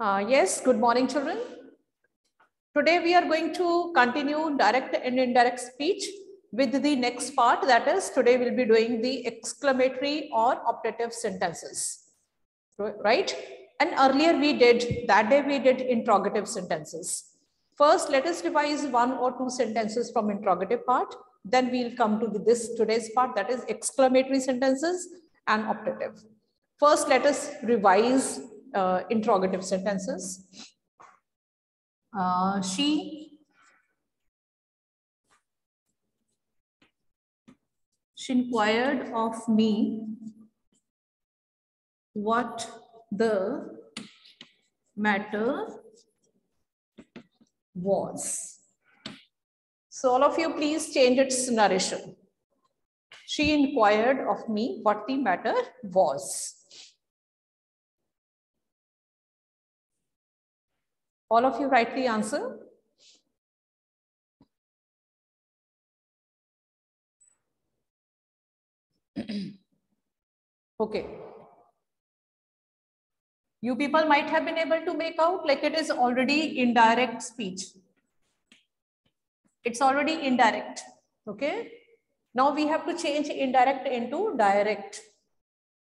Uh, yes, good morning, children. Today we are going to continue direct and indirect speech with the next part. That is, today we'll be doing the exclamatory or optative sentences, right? And earlier we did, that day we did interrogative sentences. First, let us revise one or two sentences from interrogative part. Then we'll come to this today's part, that is exclamatory sentences and optative. First, let us revise uh, interrogative sentences. Uh, she she inquired of me what the matter was. So all of you please change its narration. She inquired of me what the matter was. All of you write the answer. okay. You people might have been able to make out like it is already indirect speech. It's already indirect. Okay. Now we have to change indirect into direct.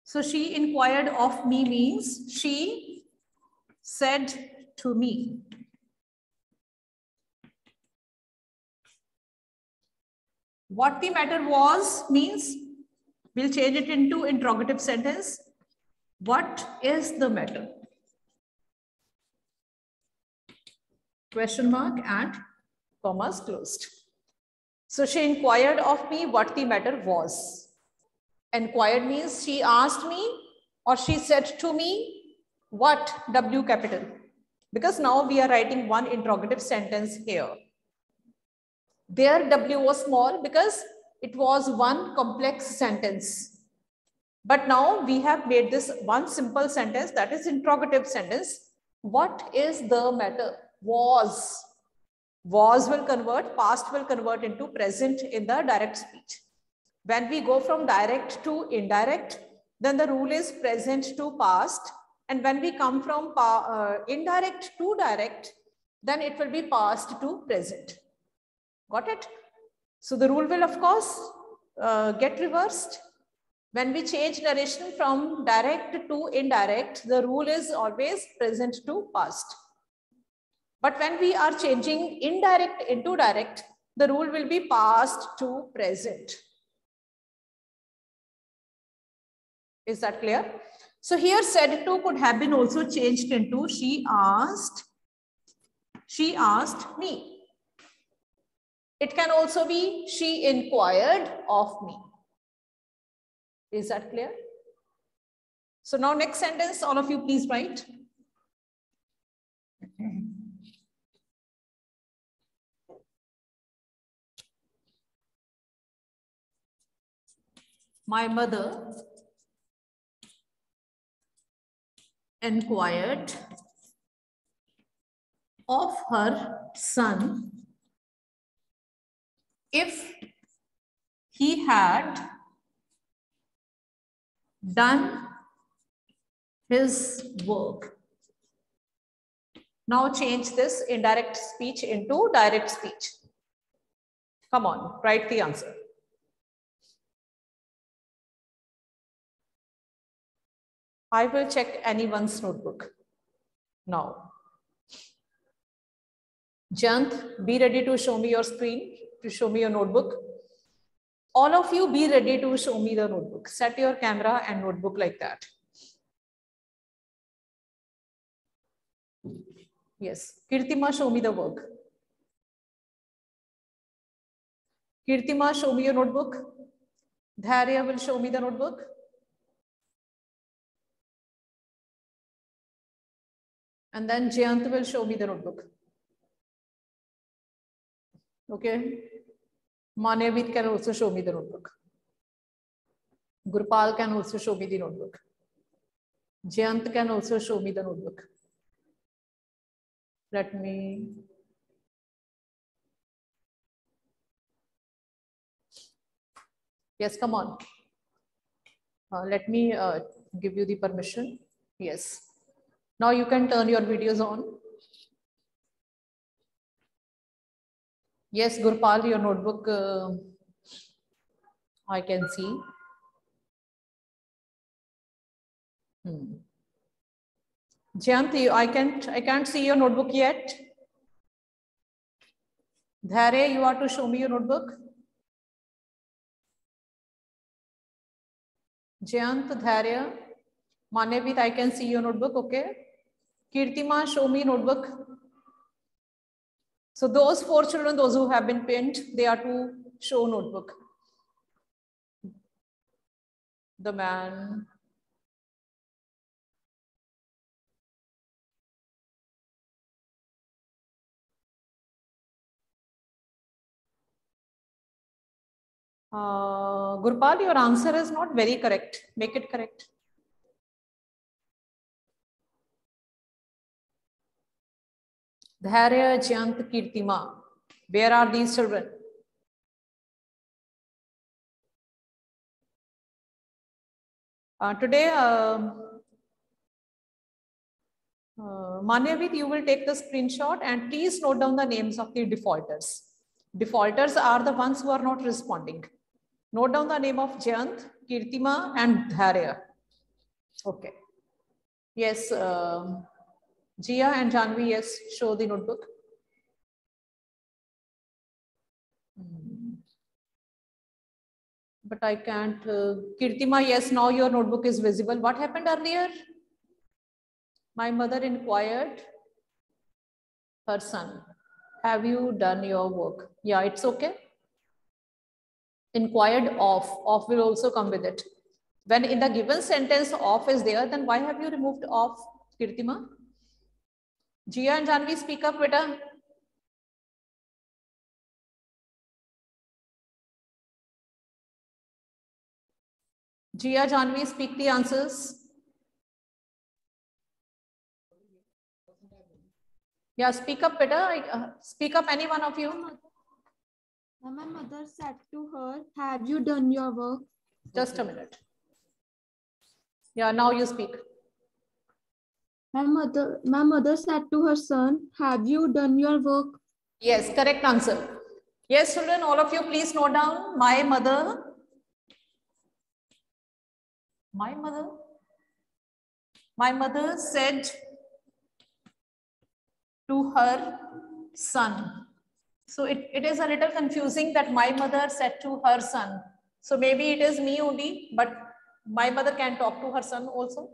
So she inquired of me means she said to me. What the matter was means we'll change it into interrogative sentence. What is the matter? Question mark and commas closed. So she inquired of me what the matter was. Inquired means she asked me or she said to me what W capital because now we are writing one interrogative sentence here. There W was small because it was one complex sentence. But now we have made this one simple sentence that is interrogative sentence. What is the matter? Was. Was will convert, past will convert into present in the direct speech. When we go from direct to indirect, then the rule is present to past and when we come from uh, indirect to direct, then it will be past to present. Got it? So the rule will, of course, uh, get reversed. When we change narration from direct to indirect, the rule is always present to past. But when we are changing indirect into direct, the rule will be past to present. Is that clear? So here said to could have been also changed into she asked, she asked me. It can also be she inquired of me. Is that clear? So now next sentence, all of you please write. My mother inquired of her son if he had done his work. Now change this indirect speech into direct speech. Come on, write the answer. I will check anyone's notebook now. Jayant, be ready to show me your screen, to show me your notebook. All of you be ready to show me the notebook. Set your camera and notebook like that. Yes, Kirtima, show me the work. Kirtima, show me your notebook. Dharya will show me the notebook. And then Jayant will show me the notebook. Okay. Manavit can also show me the notebook. Gurpal can also show me the notebook. Jayant can also show me the notebook. Let me. Yes, come on. Uh, let me uh, give you the permission. Yes. Now you can turn your videos on. Yes, Gurpal, your notebook, uh, I can see. Hmm. Jayanti, I can't, I can't see your notebook yet. Dhare, you are to show me your notebook. Jayant, Dharya, Manevit, I can see your notebook, okay? Kirtima, show me notebook. So those four children, those who have been pinned, they are to show notebook. The man. Uh, Gurpal, your answer is not very correct. Make it correct. Dharya, Jayant, Kirtima. Where are these children? Uh, today, uh, uh, you will take the screenshot and please note down the names of the defaulters. Defaulters are the ones who are not responding. Note down the name of Jayant, Kirtima and Dharya. Okay. Yes, uh, Jia and Janvi, yes, show the notebook. Hmm. But I can't. Uh, Kirtima, yes, now your notebook is visible. What happened earlier? My mother inquired her son, have you done your work? Yeah, it's okay. Inquired of, of will also come with it. When in the given sentence of is there, then why have you removed of, Kirtima? Jia and Janvi, speak up, beta. Jia, Janvi, speak the answers. Yeah, speak up, beta. Uh, speak up, any one of you. My mother said to her, have you done your work? Just a minute. Yeah, now you speak. My mother, my mother said to her son, have you done your work? Yes, correct answer. Yes, children, all of you, please note down. My mother. My mother. My mother said to her son. So it, it is a little confusing that my mother said to her son. So maybe it is me only, but my mother can talk to her son also.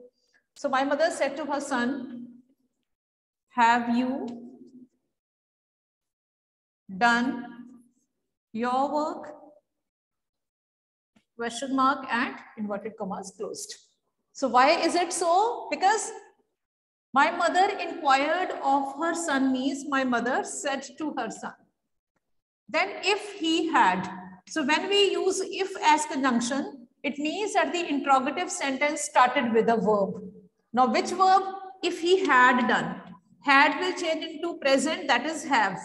So my mother said to her son, have you done your work? Question mark and inverted commas closed. So why is it so? Because my mother inquired of her son means my mother said to her son. Then if he had, so when we use if as conjunction, it means that the interrogative sentence started with a verb. Now which verb? If he had done. Had will change into present, that is have.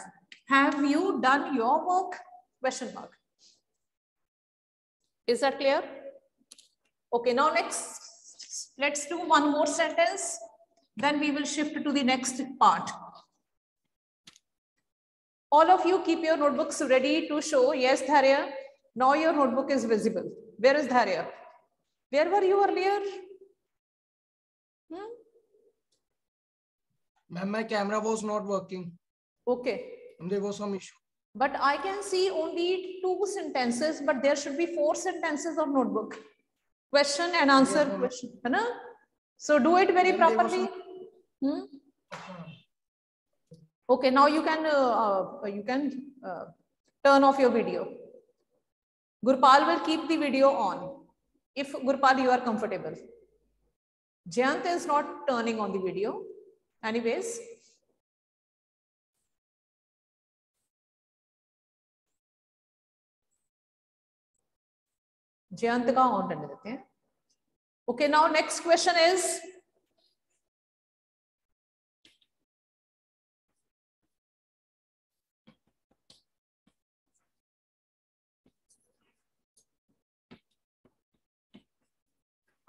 Have you done your work? Question mark. Is that clear? Okay, now next, let's do one more sentence. Then we will shift to the next part. All of you keep your notebooks ready to show. Yes, Dharya. Now your notebook is visible. Where is Dharya? Where were you earlier? Hmm? Ma'am, my camera was not working. Okay. And there was some issue. But I can see only two sentences, but there should be four sentences of notebook. Question and answer Yes, question. ना? So do it very Ma'am, there was properly. Hmm? Okay, now you can uh, uh, you can uh, turn off your video. Gurpal will keep the video on. If Gurpal you are comfortable. Jayant is not turning on the video. Anyways, Jayant ka on रहने देते हैं. Okay, now next question is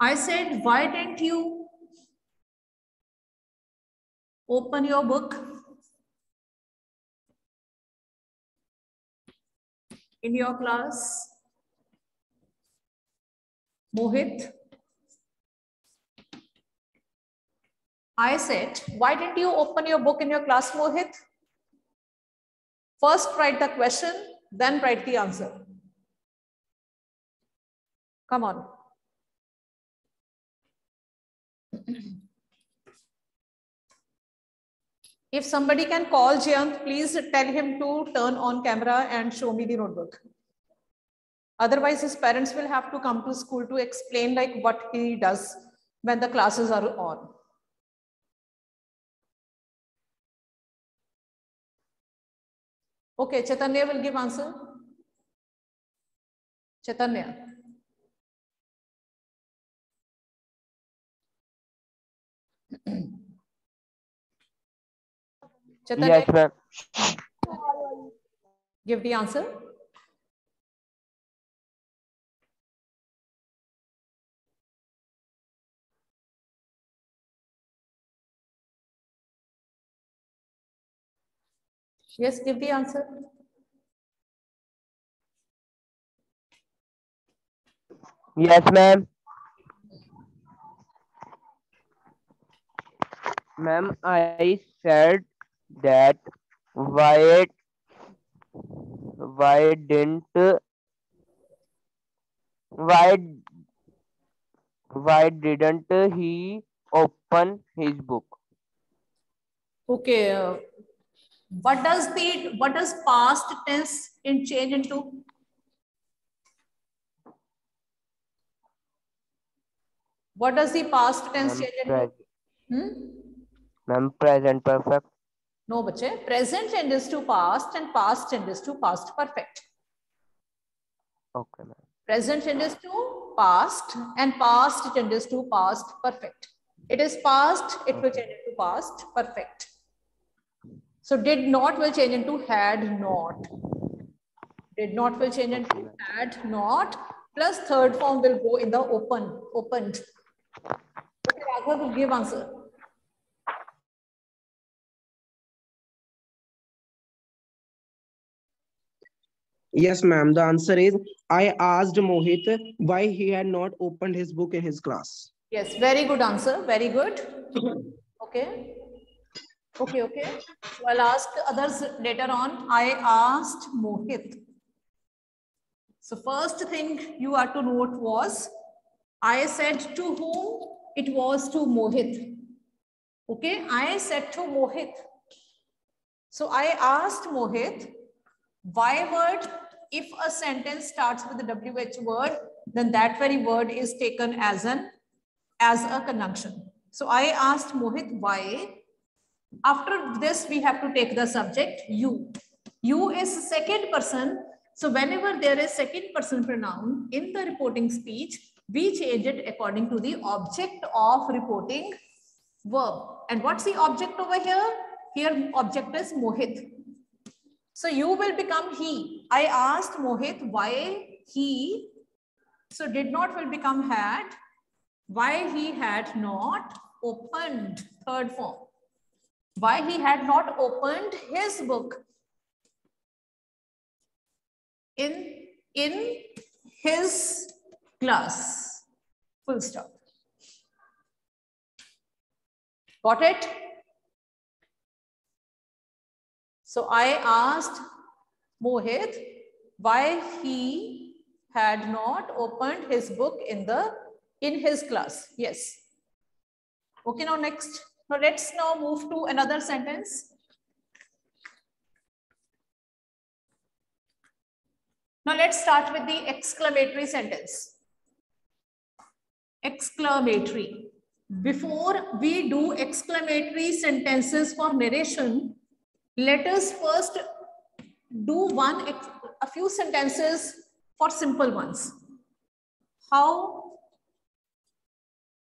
I said, why didn't you Open your book. In your class. Mohit. I said, why didn't you open your book in your class, Mohit? First write the question, then write the answer. Come on. If somebody can call Jayant, please tell him to turn on camera and show me the notebook. Otherwise, his parents will have to come to school to explain like what he does when the classes are on. Okay, Chaitanya will give answer. Chaitanya. Chaitanya, Yes, ma'am. give the answer. Yes, give the answer. Yes, ma'am. Ma'am, I said that why why didn't why why didn't he open his book? Okay. uh, what does the what does past tense in change into? What does the past tense change into? Hmm? ma'am, present perfect. No, bache. Eh, present changes to past and past changes to past perfect. Okay, ma'am. Present changes to past and past changes to past perfect. It is past, it will change into past perfect. So did not will change into had not. Did not will change into had not. Plus third form will go in the open, opened. Okay, Raghav will give answer. Yes, ma'am. The answer is I asked Mohit why he had not opened his book in his class. Yes, very good answer. Very good. Okay. Okay, okay. So I'll ask others later on. I asked Mohit. So first thing you are to note was, I said to whom? It was to Mohit. Okay, I said to Mohit. So I asked Mohit, why word? If a sentence starts with the WH word, then that very word is taken as an as a conjunction. So I asked Mohit why. After this, we have to take the subject you. You is second person. So whenever there is second person pronoun in the reporting speech, we change it according to the object of reporting verb. And what's the object over here? Here object is Mohit. So you will become he. I asked Mohit why he. So did not will become had why he had not opened third form why he had not opened his book in in his class full stop got it so i asked mohit why he had not opened his book in the in his class. Yes. Okay, now next. Now let's now move to another sentence. Now let's start with the exclamatory sentence. Exclamatory. Before we do exclamatory sentences for narration, let us first do one, a few sentences for simple ones. How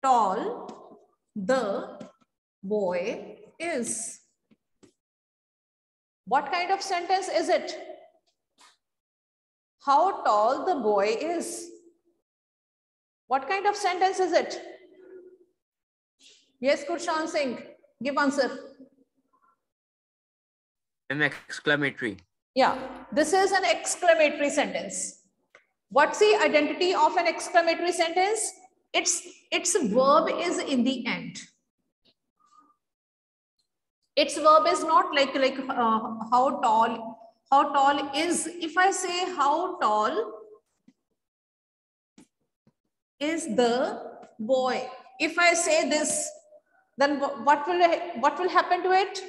tall the boy is. What kind of sentence is it? How tall the boy is. What kind of sentence is it? Yes, Kurshan Singh. Give answer. An exclamatory. Yeah, this is an exclamatory sentence. What's the identity of an exclamatory sentence? Its, its verb is in the end. Its verb is not like, like uh, how tall, how tall is, if I say how tall is the boy. If I say this, then what will, what will happen to it?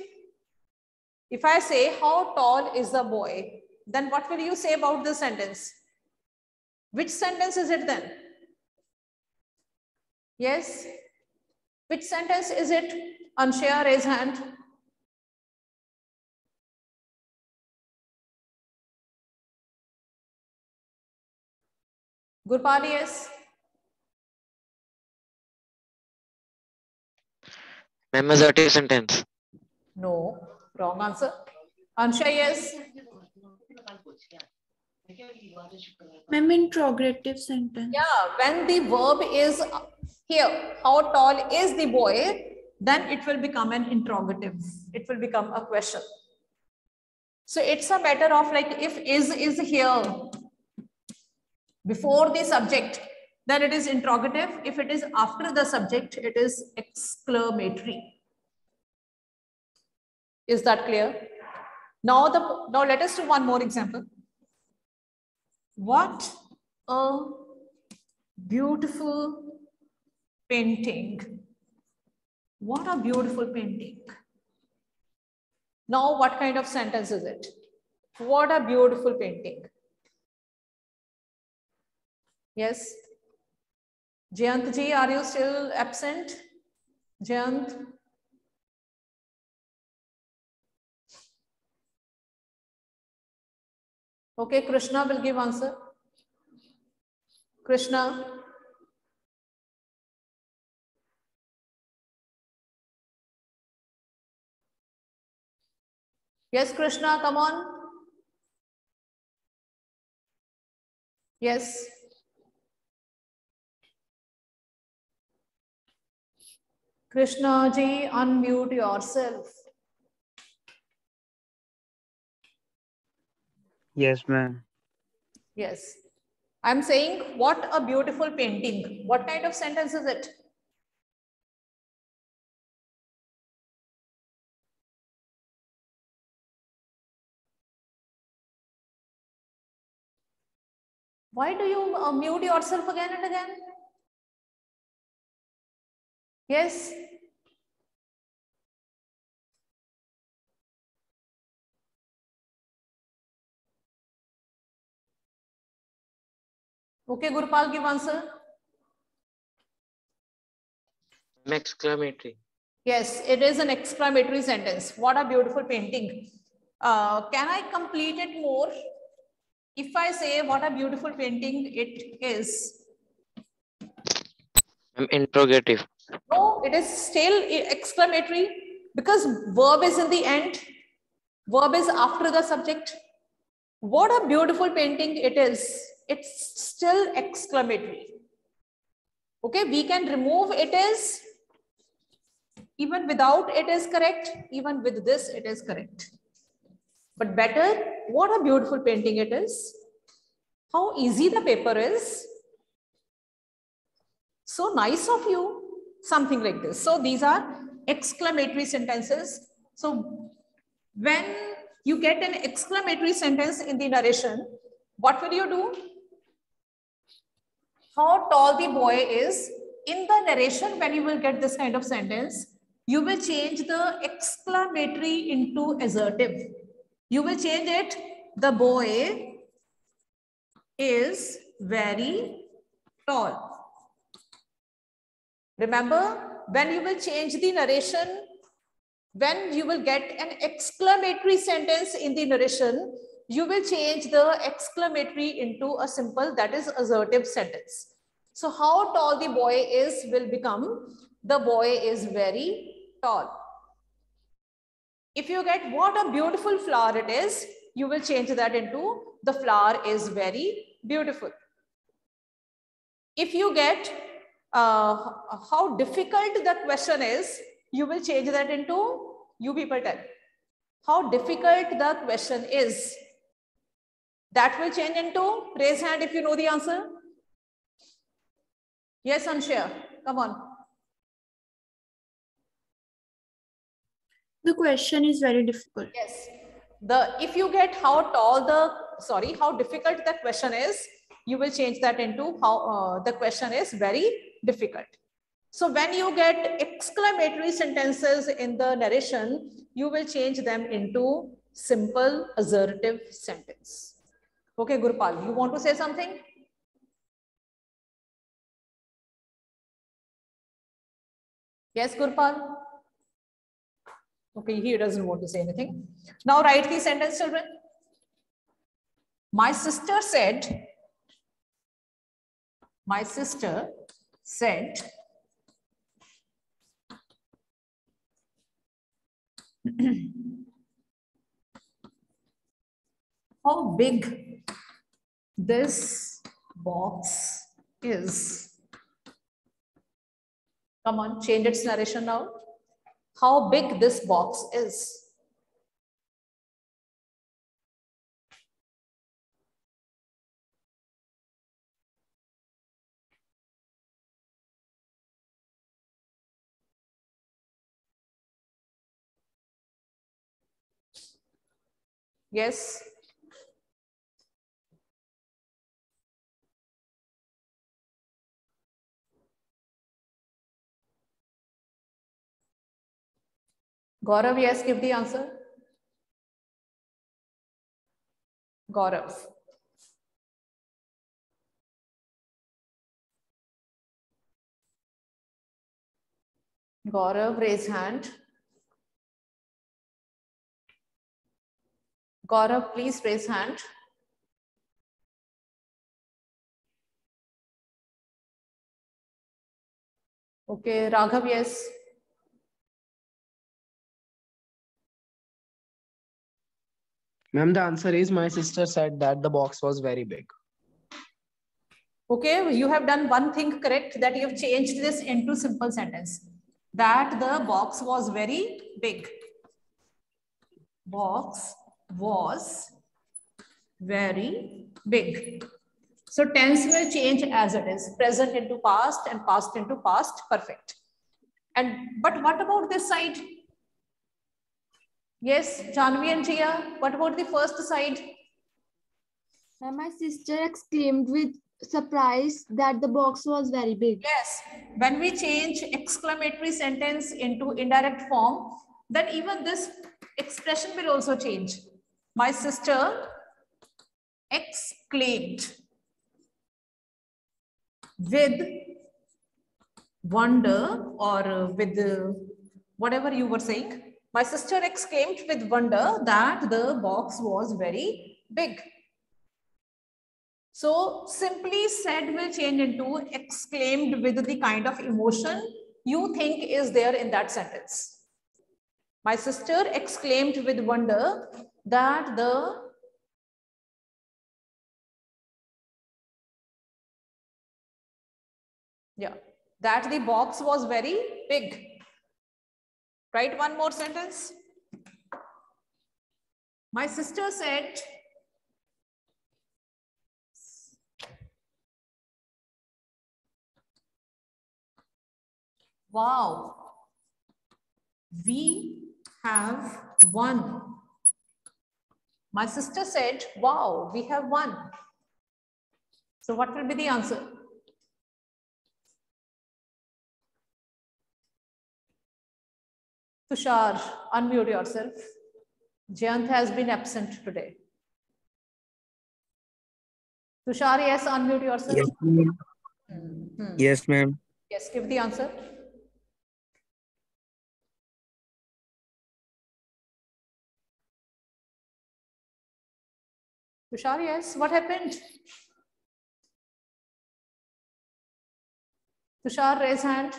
If I say, how tall is the boy? Then what will you say about this sentence? Which sentence is it then? Yes? Which sentence is it? Anshaya, raise hand. Gurpal, yes? Ma'am, assertive sentence. No, wrong answer. Ansha, yes? Ma'am, interrogative sentence. Yeah, when the verb is here, how tall is the boy, then it will become an interrogative. It will become a question. So it's a matter of like if is is here before the subject, then it is interrogative. If it is after the subject, it is exclamatory. Is that clear? Now the now let us do one more example. What a beautiful painting. What a beautiful painting. Now, what kind of sentence is it? What a beautiful painting. Yes. Jayant ji, are you still absent? Jayant? Okay, Krishna will give answer. Krishna. Yes, Krishna, come on. Yes. Krishna ji, unmute yourself. Yes, ma'am. Yes. I'm saying, what a beautiful painting. What kind of sentence is it? Why do you uh, mute yourself again and again? Yes. Okay, Gurpal, give answer. An exclamatory. Yes, it is an exclamatory sentence. What a beautiful painting. Uh, can I complete it more? If I say what a beautiful painting it is. I'm interrogative. No, it is still exclamatory because verb is in the end. Verb is after the subject. What a beautiful painting it is. It's still exclamatory. Okay, we can remove it is even without it is correct. Even with this, it is correct. But better, what a beautiful painting it is. How easy the paper is. So nice of you. Something like this. So these are exclamatory sentences. So when you get an exclamatory sentence in the narration, what will you do? How tall the boy is. In the narration, when you will get this kind of sentence, you will change the exclamatory into assertive. You will change it. The boy is very tall. Remember, when you will change the narration, when you will get an exclamatory sentence in the narration, you will change the exclamatory into a simple that is assertive sentence. So how tall the boy is will become the boy is very tall. If you get what a beautiful flower it is, you will change that into the flower is very beautiful. If you get uh, how difficult the question is, you will change that into, you people tell, how difficult the question is. That will change into, raise hand if you know the answer. Yes, Anshya, come on. The question is very difficult. Yes. The, if you get how tall the, sorry, how difficult the question is, you will change that into how uh, the question is very difficult. So when you get exclamatory sentences in the narration, you will change them into simple assertive sentence. Okay, Gurpal, you want to say something? Yes, Gurpal? Okay, he doesn't want to say anything. Now write the sentence, children. My sister said, my sister said, how big this box is. Come on, change its narration now. How big this box is. Yes. Gaurav, yes, give the answer. Gaurav. Gaurav, raise hand. Gaurav, please raise hand. Okay, Raghav, yes. Ma'am, the answer is my sister said that the box was very big. Okay, you have done one thing correct that you have changed this into simple sentence. That the box was very big. Box was very big. So tense will change as it is, present into past and past into past perfect. And but what about this side? Yes, Janvi and Jia, what about the first side? My sister exclaimed with surprise that the box was very big. Yes, when we change exclamatory sentence into indirect form, then even this expression will also change. My sister exclaimed with wonder or with whatever you were saying. My sister exclaimed with wonder that the box was very big. So simply said will change into exclaimed with the kind of emotion you think is there in that sentence. My sister exclaimed with wonder that the yeah that the box was very big. Write one more sentence. My sister said Wow, we have won. My sister said, wow, we have won. So what will be the answer? Tushar, unmute yourself. Jayant has been absent today. Tushar, yes, unmute yourself. Yes, ma'am. Hmm. Yes, ma'am. Yes, give the answer. Tushar, yes, what happened? Tushar, raise hand.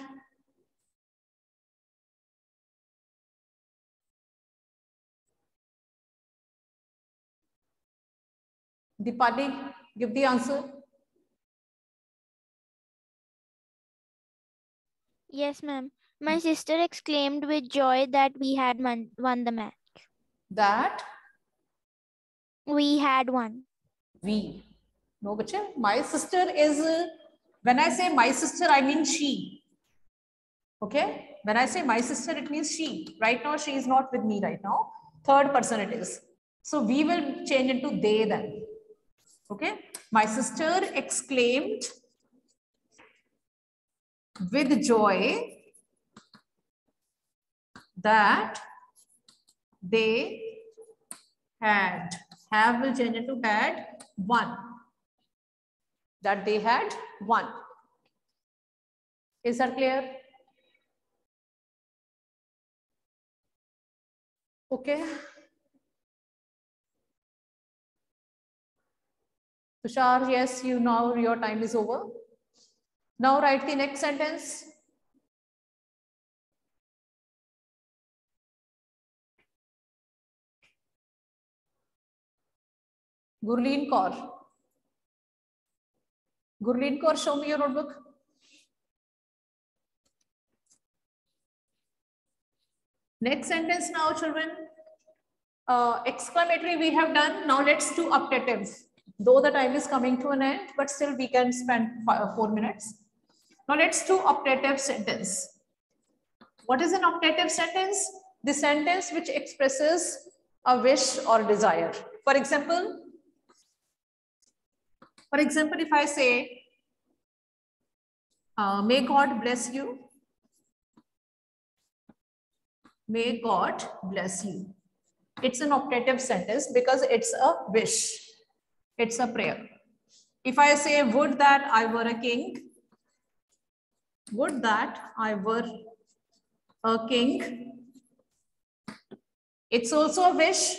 Dipali, give the answer. Yes, ma'am. My sister exclaimed with joy that we had won, won the match. That We had won. we. No, bacha. My sister is, when I say my sister, I mean she. Okay. When I say my sister, it means she. Right now, she is not with me right now. Third person it is. So we will change into they then. Okay. My sister exclaimed with joy that they had have will change to had won. That they had won. Is that clear? Okay Tushar, yes, you know your time is over. Now write the next sentence. Gurleen Kaur. Gurleen Kaur, show me your notebook. Next sentence now, children. Uh, exclamatory we have done. Now let's do optative. Though the time is coming to an end, but still we can spend five, four minutes. Now let's do optative sentence. What is an optative sentence? The sentence which expresses a wish or desire. For example, for example, if I say, uh, may God bless you. May God bless you. It's an optative sentence because it's a wish. It's a prayer. If I say, would that I were a king. Would that I were a king. It's also a wish.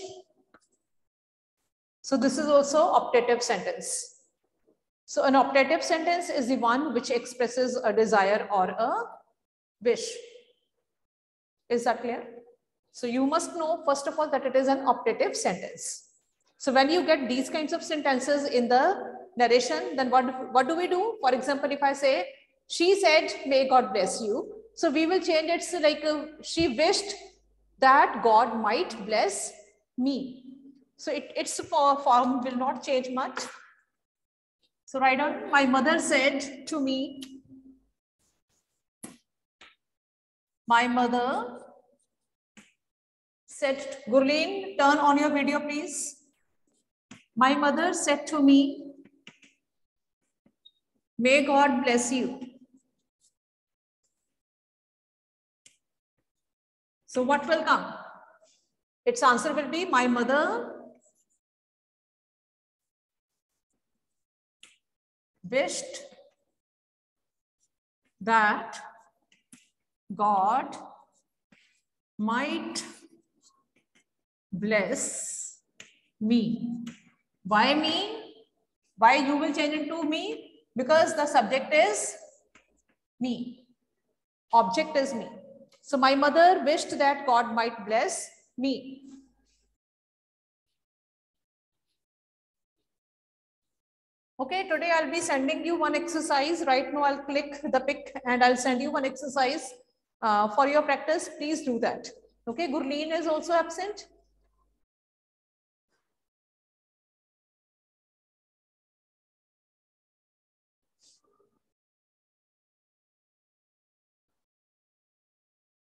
So this is also optative sentence. So an optative sentence is the one which expresses a desire or a wish. Is that clear? So you must know, first of all, that it is an optative sentence. So when you get these kinds of sentences in the narration, then what, what do we do? For example, if I say, she said, may God bless you. So we will change it to like, uh, she wished that God might bless me. So it, its form will not change much. So write down, my mother said to me, my mother said, Gurleen, turn on your video, please. My mother said to me, may God bless you. So what will come? Its answer will be, my mother wished that God might bless me. Why me? Why you will change into me? Because the subject is me. Object is me. So my mother wished that God might bless me. Okay, today I'll be sending you one exercise. Right now I'll click the pic and I'll send you one exercise uh, for your practice. Please do that. Okay, Gurleen is also absent.